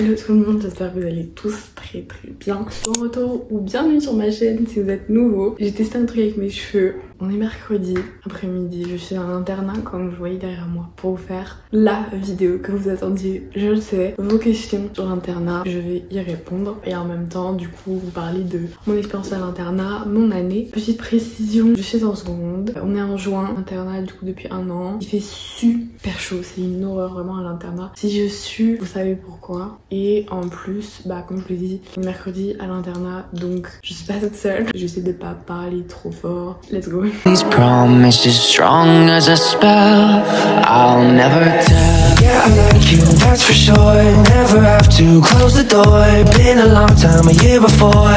Hello tout le monde, j'espère que vous allez tous très très bien. Bon retour ou bienvenue sur ma chaîne si vous êtes nouveau. J'ai testé un truc avec mes cheveux. On est mercredi après-midi, je suis à l'internat comme vous voyez derrière moi pour vous faire la vidéo que vous attendiez, je le sais, vos questions sur l'internat, je vais y répondre et en même temps du coup vous parler de mon expérience à l'internat, mon année. Petite précision, je suis en seconde, on est en juin, internat du coup depuis un an, il fait super chaud, c'est une horreur vraiment à l'internat. Si je suis, vous savez pourquoi. Et en plus, bah comme je l'ai dit, mercredi à l'internat, donc je suis pas toute seule. J'essaie de pas parler trop fort. Let's go. These promises strong as a spell. I'll never tell. Yeah, I like you, that's for sure. Never have to close the door. Been a long time, a year before.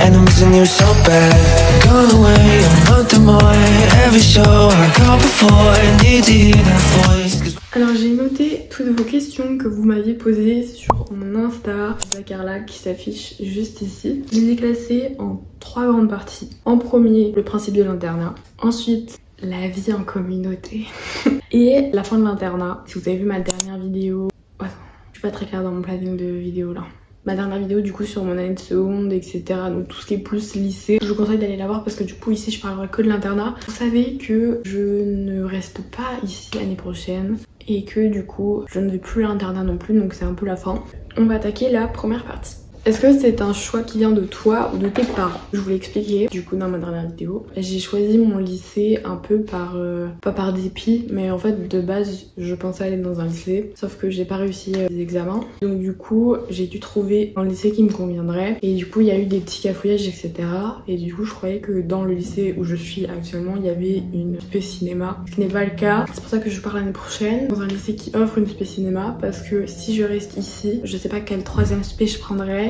And I'm missing you so bad. Gone away a month or more. Every show I go before. Need to hear that voice. Alors j'ai noté toutes vos questions que vous m'aviez posées sur mon Insta, Zakarla qui s'affiche juste ici. Je les ai classées en trois grandes parties. En premier, le principe de l'internat. Ensuite, la vie en communauté. Et la fin de l'internat. Si vous avez vu ma dernière vidéo... Attends, je suis pas très claire dans mon planning de vidéo là. Ma dernière vidéo du coup sur mon année de seconde, etc. Donc tout ce qui est plus lycée. Je vous conseille d'aller la voir parce que du coup ici je parlerai que de l'internat. Vous savez que je ne reste pas ici l'année prochaine et que du coup je ne vais plus à l'internat non plus donc c'est un peu la fin. On va attaquer la première partie. Est-ce que c'est un choix qui vient de toi ou de tes parents? Je vous l'ai expliqué du coup dans ma dernière vidéo. J'ai choisi mon lycée un peu par, euh, pas par dépit, mais en fait de base je pensais aller dans un lycée, sauf que j'ai pas réussi euh, les examens. Donc du coup j'ai dû trouver un lycée qui me conviendrait. Et du coup il y a eu des petits cafouillages etc. Et du coup je croyais que dans le lycée où je suis actuellement il y avait une spé cinéma, ce n'est pas le cas. C'est pour ça que je pars l'année prochaine dans un lycée qui offre une spé cinéma parce que si je reste ici, je sais pas quelle troisième spé je prendrais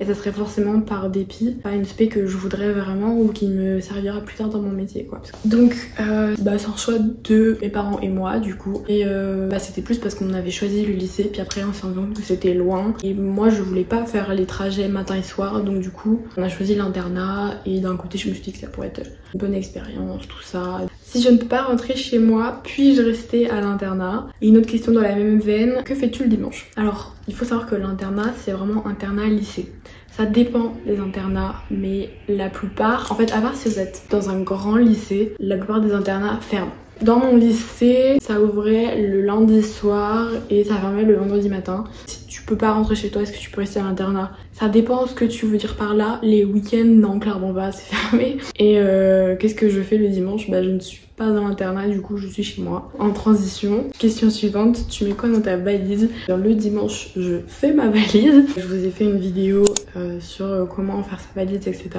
et ça serait forcément par dépit, pas une spé que je voudrais vraiment ou qui me servira plus tard dans mon métier quoi. Donc euh, bah, c'est un choix de mes parents et moi du coup et euh, bah, c'était plus parce qu'on avait choisi le lycée puis après on s'est rendu compte que c'était loin et moi je voulais pas faire les trajets matin et soir donc du coup on a choisi l'internat et d'un côté je me suis dit que ça pourrait être une bonne expérience tout ça. Si je ne peux pas rentrer chez moi, puis-je rester à l'internat? Et une autre question dans la même veine, que fais-tu le dimanche? Alors, il faut savoir que l'internat, c'est vraiment internat-lycée. Ça dépend des internats, mais la plupart, en fait, à part si vous êtes dans un grand lycée, la plupart des internats ferment. Dans mon lycée, ça ouvrait le lundi soir et ça fermait le vendredi matin. Tu peux pas rentrer chez toi, est-ce que tu peux rester à l'internat? Ça dépend ce que tu veux dire par là. Les week-ends, non, clairement pas, c'est fermé. Et euh, qu'est-ce que je fais le dimanche? Bah, je ne suis pas dans l'internat, du coup, je suis chez moi. En transition, question suivante, tu mets quoi dans ta valise? Le dimanche, je fais ma valise. Je vous ai fait une vidéo euh, sur euh, comment faire sa valise, etc.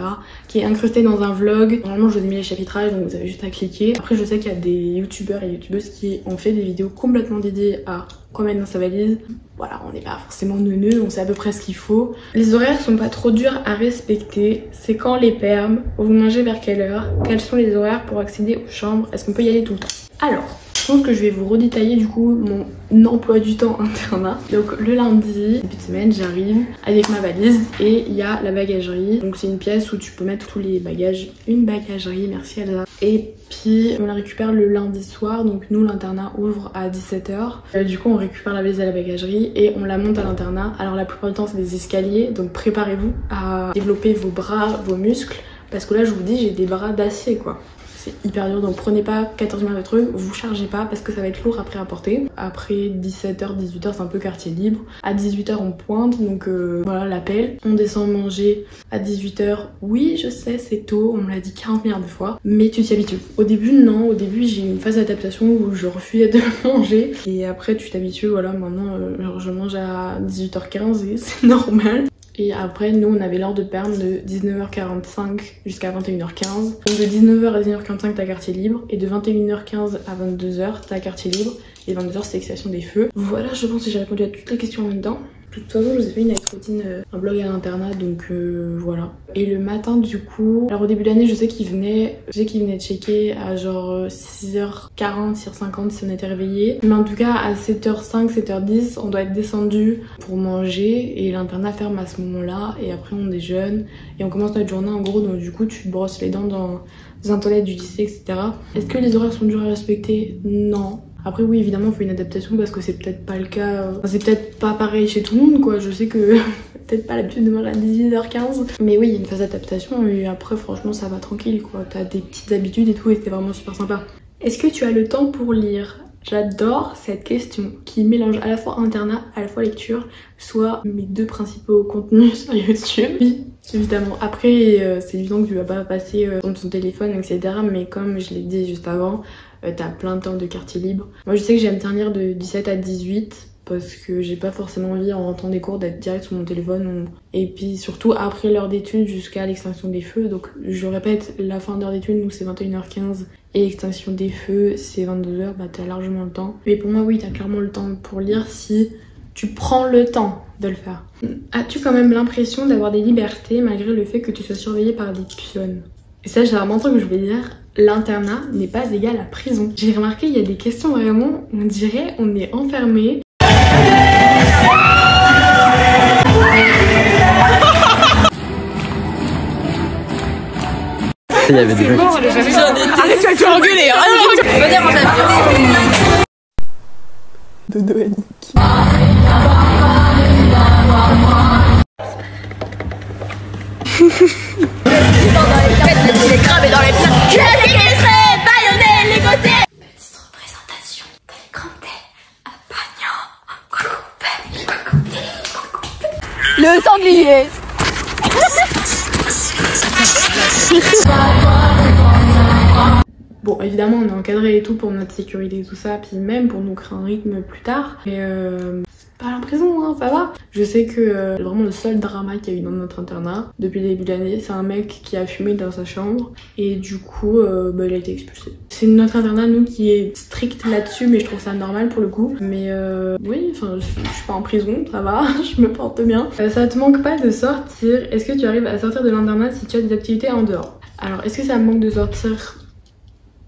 qui est incrustée dans un vlog. Normalement, je vous ai mis les chapitrages, donc vous avez juste à cliquer. Après, je sais qu'il y a des youtubeurs et youtubeuses qui ont fait des vidéos complètement dédiées à quoi mettre dans sa valise. Voilà, on n'est pas forcément neuneux, on sait à peu près ce qu'il faut. Les horaires sont pas trop durs à respecter. C'est quand les permes Vous mangez vers quelle heure Quels sont les horaires pour accéder aux chambres Est-ce qu'on peut y aller tout le temps? Alors, je pense que je vais vous redétailler du coup mon emploi du temps internat. Donc le lundi, début de semaine, j'arrive avec ma valise et il y a la bagagerie. Donc c'est une pièce où tu peux mettre tous les bagages. Une bagagerie, merci Elsa. Et puis on la récupère le lundi soir. Donc nous l'internat ouvre à 17h. Euh, du coup on récupère la valise à la bagagerie et on la monte à l'internat. Alors la plupart du temps c'est des escaliers. Donc préparez-vous à développer vos bras, vos muscles. Parce que là je vous dis j'ai des bras d'acier quoi c'est hyper dur donc prenez pas 14 000 de trucs, vous chargez pas parce que ça va être lourd après à porter. Après 17h, 18h c'est un peu quartier libre. À 18h on pointe donc euh, voilà l'appel. On descend manger à 18h. Oui je sais c'est tôt, on me l'a dit 40 milliards de fois mais tu t'y habitues. Au début non, au début j'ai une phase d'adaptation où je refusais de manger et après tu t'habitues voilà maintenant euh, je mange à 18h15 et c'est normal. Et après, nous, on avait l'heure de perme de 19h45 jusqu'à 21h15. Donc de 19h à 19h45, t'as quartier libre. Et de 21h15 à 22h, t'as quartier libre. Et 22h, c'est extraction des feux. Voilà, je pense que j'ai répondu à toutes les questions en même temps. De toute façon, je vous ai fait une night routine, euh, un blog à l'internat, donc euh, voilà. Et le matin, du coup, alors au début de l'année, je sais qu'il venait, je sais qu'il venait checker à genre 6h40, 6h50 si on était réveillé. Mais en tout cas, à 7h05, 7h10, on doit être descendu pour manger et l'internat ferme à ce moment-là. Et après, on déjeune et on commence notre journée en gros. Donc du coup, tu te brosses les dents dans un toilette du lycée, etc. Est-ce que les horaires sont durs à respecter? Non. Après oui évidemment il faut une adaptation parce que c'est peut-être pas le cas, euh, c'est peut-être pas pareil chez tout le monde quoi, je sais que peut-être pas l'habitude de manger à 18h15. Mais oui il y a une phase d'adaptation et après franchement ça va tranquille quoi, t'as des petites habitudes et tout et c'était vraiment super sympa. Est-ce que tu as le temps pour lire? J'adore cette question qui mélange à la fois internat, à la fois lecture, soit mes deux principaux contenus sur YouTube. Oui, évidemment. Après, euh, c'est évident que tu vas pas passer euh, ton téléphone, etc. Mais comme je l'ai dit juste avant, t'as plein de temps de quartier libre. Moi, je sais que j'aime bien lire de 17 à 18 parce que j'ai pas forcément envie en rentrant des cours d'être direct sur mon téléphone et puis surtout après l'heure d'études jusqu'à l'extinction des feux. Donc je répète la fin d'heure d'études nous c'est 21h15 et l'extinction des feux c'est 22h bah t'as largement le temps. Mais pour moi oui t'as clairement le temps pour lire si tu prends le temps de le faire. As-tu quand même l'impression d'avoir des libertés malgré le fait que tu sois surveillé par des pionnes et ça j'ai vraiment un truc que je vais dire l'internat n'est pas égal à prison. J'ai remarqué, il y a des questions vraiment, on dirait on est enfermé. Il y avait des gens qui... Dodo évidemment, on est encadré et tout pour notre sécurité et tout ça, puis même pour nous créer un rythme plus tard. Mais euh, pas la prison, hein, ça va. Je sais que euh, vraiment le seul drama qu'il y a eu dans notre internat depuis le début de l'année, c'est un mec qui a fumé dans sa chambre et du coup, euh, bah, il a été expulsé. C'est notre internat, nous, qui est strict là-dessus, mais je trouve ça normal pour le coup. Mais euh, oui, enfin, je, je suis pas en prison, ça va, je me porte bien. Euh, ça te manque pas de sortir? Est-ce que tu arrives à sortir de l'internat si tu as des activités en dehors? Alors, est-ce que ça me manque de sortir?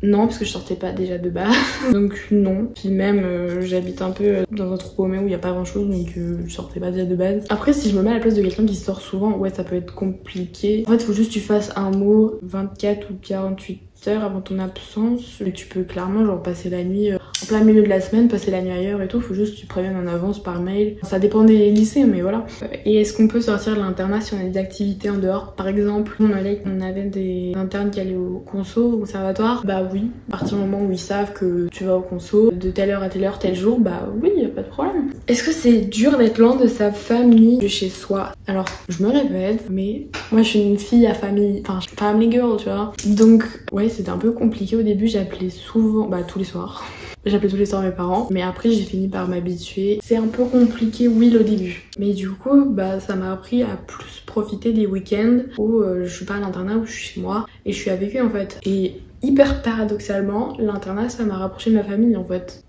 Non, parce que je sortais pas déjà de base. donc non. Puis même, euh, j'habite un peu euh, dans un trou paumé où il y a pas grand chose, donc euh, je sortais pas déjà de base. Après, si je me mets à la place de quelqu'un qui sort souvent, ouais, ça peut être compliqué. En fait, faut juste que tu fasses un mot 24 ou 48 avant ton absence. Et tu peux clairement genre passer la nuit euh, en plein milieu de la semaine, passer la nuit ailleurs et tout. Faut juste que tu préviennes en avance par mail. Ça dépend des lycées, mais voilà. Et est-ce qu'on peut sortir de l'internat si on a des activités en dehors? Par exemple, on avait, on avait des internes qui allaient au conso, au conservatoire. Bah oui, à partir du moment où ils savent que tu vas au conso de telle heure à telle heure, tel jour, bah oui, y a pas de problème. Est-ce que c'est dur d'être loin de sa famille, de chez soi? Alors, je me répète, mais moi je suis une fille à famille, enfin family girl, tu vois. Donc, ouais, c'était un peu compliqué au début, j'appelais souvent, bah tous les soirs. J'appelais tous les soirs mes parents, mais après j'ai fini par m'habituer. C'est un peu compliqué, oui, au début. Mais du coup, bah ça m'a appris à plus profiter des week-ends où euh, je suis pas à l'internat, où je suis chez moi et je suis avec eux en fait. Et hyper paradoxalement, l'internat ça m'a rapproché de ma famille en fait.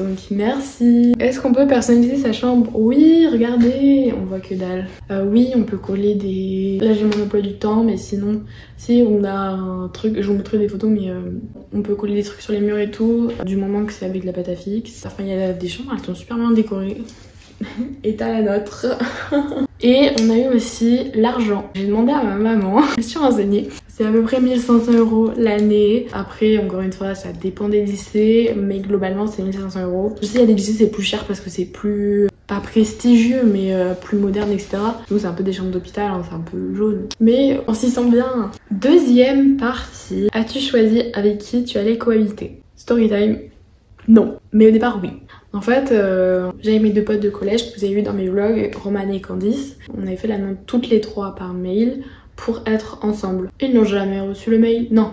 Donc merci. Est-ce qu'on peut personnaliser sa chambre? Oui, regardez, on voit que dalle. Euh, oui, on peut coller des... Là j'ai mon emploi du temps, mais sinon, si on a un truc, je vous montrerai des photos, mais euh, on peut coller des trucs sur les murs et tout, du moment que c'est avec de la pâte à fixe. Enfin, il y a des chambres, elles sont super bien décorées. et t'as la nôtre. et on a eu aussi l'argent. J'ai demandé à ma maman, je me renseignée. C'est à peu près 1500 euros l'année. Après, encore une fois, ça dépend des lycées, mais globalement, c'est 1500 euros. Je sais, il y a des lycées, c'est plus cher parce que c'est plus pas prestigieux mais euh, plus moderne etc. Nous c'est un peu des chambres d'hôpital, hein, c'est un peu jaune. Mais on s'y sent bien. Deuxième partie, as-tu choisi avec qui tu allais cohabiter? Storytime Non, mais au départ oui. En fait, euh, j'avais mes deux potes de collège que vous avez vu dans mes vlogs, Romane et Candice. On avait fait la note toutes les trois par mail pour être ensemble. Ils n'ont jamais reçu le mail. Non,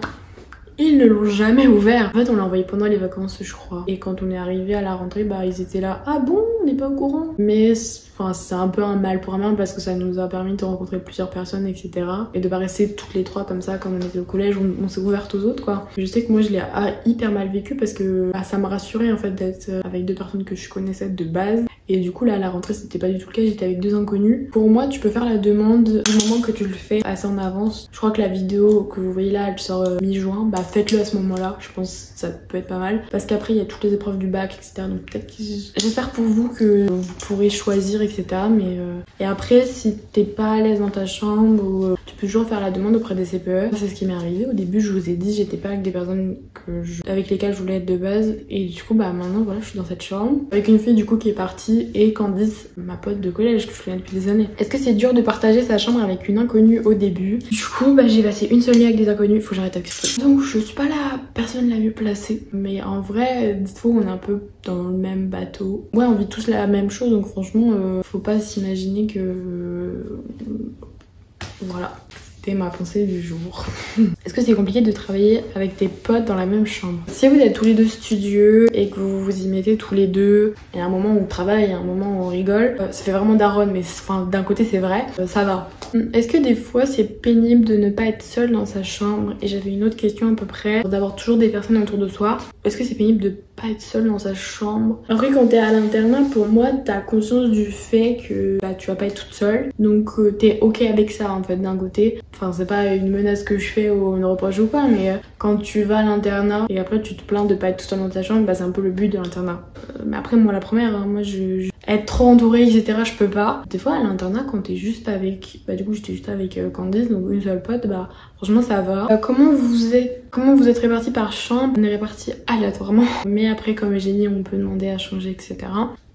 ils ne l'ont jamais ouvert. En fait, on l'a envoyé pendant les vacances, je crois. Et quand on est arrivé à la rentrée, bah ils étaient là. Ah bon, on n'est pas au courant. Mais enfin, c'est un peu un mal pour un mal parce que ça nous a permis de rencontrer plusieurs personnes, etc. Et de pas rester toutes les trois comme ça, comme on était au collège, on, s'est ouvert aux autres, quoi. Je sais que moi, je l'ai ah, hyper mal vécu parce que bah, ça m'a rassuré en fait d'être avec deux personnes que je connaissais de base. Et du coup, là, à la rentrée, c'était pas du tout le cas. J'étais avec deux inconnus. Pour moi, tu peux faire la demande du moment que tu le fais assez en avance. Je crois que la vidéo que vous voyez là, elle sort euh, mi-juin. Bah, faites-le à ce moment-là. Je pense que ça peut être pas mal. Parce qu'après, il y a toutes les épreuves du bac, etc. Donc peut-être que... J'espère pour vous que vous pourrez choisir, etc. Mais euh... Et après, si t'es pas à l'aise dans ta chambre ou euh, tu peux toujours faire la demande auprès des CPE. C'est ce qui m'est arrivé. Au début, je vous ai dit, j'étais pas avec des personnes que avec lesquelles je voulais être de base. Et du coup, bah maintenant, voilà, je suis dans cette chambre. Avec une fille, du coup, qui est partie. Et Candice, ma pote de collège, que je connais depuis des années. Est-ce que c'est dur de partager sa chambre avec une inconnue au début? Du coup, bah j'ai passé une seule nuit avec des inconnus. Faut que j'arrête avec ça. Donc, je suis pas la personne la mieux placée. Mais en vrai, dites-vous, on est un peu dans le même bateau. Ouais, on vit tous la même chose. Donc, franchement, euh, faut pas s'imaginer que... Voilà ma pensée du jour. Est-ce que c'est compliqué de travailler avec tes potes dans la même chambre? Si vous êtes tous les deux studieux et que vous vous y mettez tous les deux, il y un moment où on travaille, un moment où on rigole, euh, ça fait vraiment daronne, mais d'un côté c'est vrai, euh, ça va. Est-ce que des fois c'est pénible de ne pas être seul dans sa chambre? Et j'avais une autre question à peu près, d'avoir toujours des personnes autour de soi. Est-ce que c'est pénible de pas être seul dans sa chambre Après quand t'es à l'internat, pour moi t'as conscience du fait que bah, tu vas pas être toute seule, donc euh, t'es ok avec ça en fait d'un côté. Enfin, c'est pas une menace que je fais ou une reproche ou pas, mais euh, quand tu vas à l'internat et après tu te plains de pas être tout seul dans ta chambre, bah c'est un peu le but de l'internat. Euh, mais après, moi, la première, hein, moi, je, être trop entourée, etc., je peux pas. Des fois, à l'internat, quand t'es juste avec, bah du coup, j'étais juste avec Candice, donc une seule pote, bah franchement, ça va. comment vous êtes, comment vous êtes répartis par chambre? On est répartis aléatoirement, mais après, comme dit, on peut demander à changer, etc.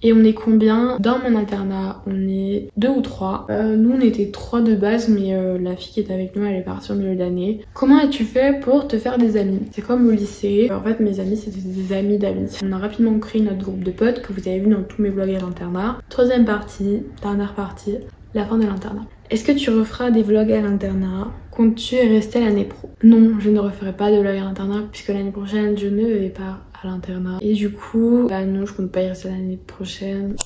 Et on est combien? Dans mon internat, on est deux ou trois. Euh, nous, on était trois de base, mais euh, la fille qui est avec nous, elle est partie au milieu d'année. Comment as-tu fait pour te faire des amis? C'est comme au lycée. En fait, mes amis, c'était des amis d'amis. On a rapidement créé notre groupe de potes que vous avez vu dans tous mes vlogs à l'internat. Troisième partie, dernière partie, la fin de l'internat. Est-ce que tu referas des vlogs à l'internat Comptes-tu rester l'année pro? Non, je ne referai pas de vlogs à l'internat puisque l'année prochaine, je ne vais pas à l'internat. Et du coup, bah non, je compte pas y rester l'année prochaine.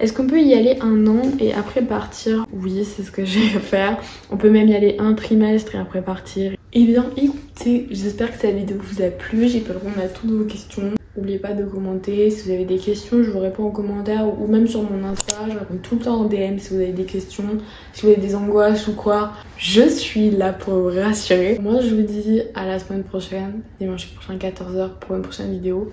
Est-ce qu'on peut y aller un an et après partir? Oui, c'est ce que je vais faire. On peut même y aller un trimestre et après partir. Eh bien écoutez, j'espère que cette vidéo vous a plu. J'ai pu répondre à toutes vos questions. N'oubliez pas de commenter. Si vous avez des questions, je vous réponds en commentaire ou même sur mon Insta. Je réponds tout le temps en DM si vous avez des questions, si vous avez des angoisses ou quoi. Je suis là pour vous rassurer. Moi, je vous dis à la semaine prochaine, dimanche prochain 14h pour une prochaine vidéo.